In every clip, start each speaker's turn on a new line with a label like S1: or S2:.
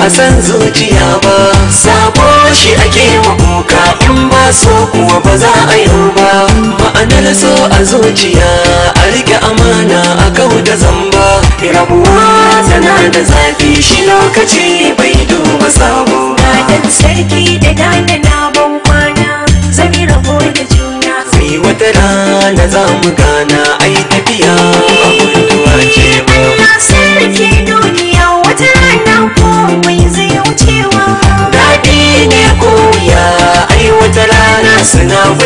S1: a san zuciya ba. Sabo shi ake kuka in ba so kuwa ba za a yi ba. Ma'anar so a zuciya a riƙe amana a kau da zamba. Rabuwa tana da zafi shi lokaci bai duba sabo
S2: Gadon sarki da dana na ban kwana Zami rabo da juna.
S1: Sai wata rana za mu gana.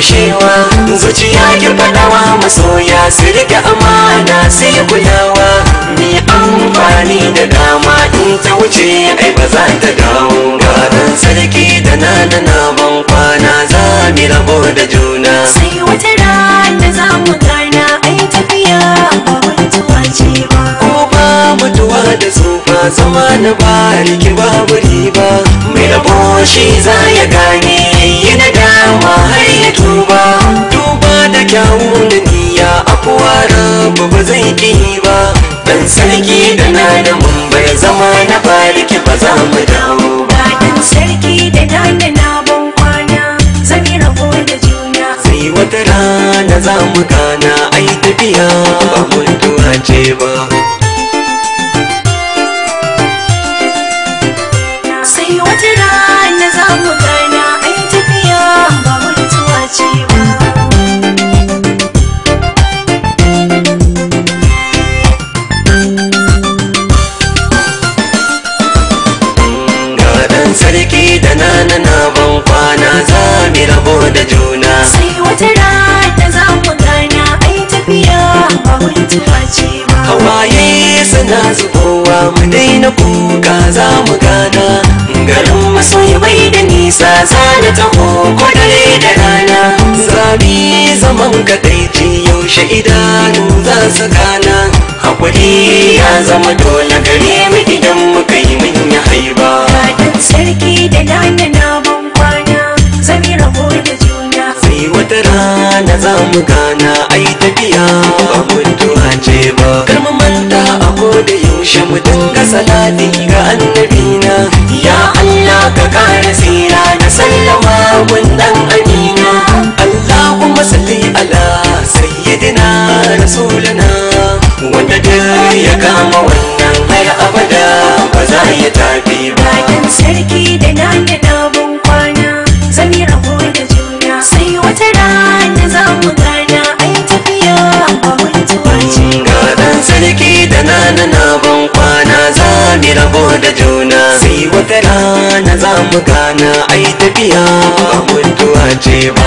S1: Suna fashewa zuciya ki faɗawa masoya su riƙe amana sai kulawa. Ni amfani da dama in ta wuce ai ba za ta dawo ba. Dan sarki da nana na ban kwana za mi rabo da juna.
S2: Sai wata rana za mu gana ai tafiya ba mutuwa ce ba.
S1: Ko ba mutuwa da tsufa zama na bariki babu za mu gana ai tafiya
S2: mu
S1: daina kuka za mu gana. Garin masoyi bai da nisa za da taho ko dare da rana. Zabi zaman kadaici yaushe idanu za su gana. Hakuri ya zama dole gare mu idan muka yi mun yi haiba
S2: sarki da dana na ban kwana Zami rabo da juna.
S1: Sai wata rana za mu gana ai tafiya ba yaushe mu dinga salati ga annabina. Ya Allah ka kare tsira da sallama wannan amina. Allahumma salli ala sayyidina rasulina. Wanda duk ya kama wannan har abada ba za ya tafi ba.
S2: Gadon sarki da na ban kwana Zami rabo da juna. Sai wata rana za mu gana ai tafiya ba mutuwa ce.
S1: Ga sarki da na da juna. Sai wata rana za mu gana ai tafiya ba mutuwa ce ba.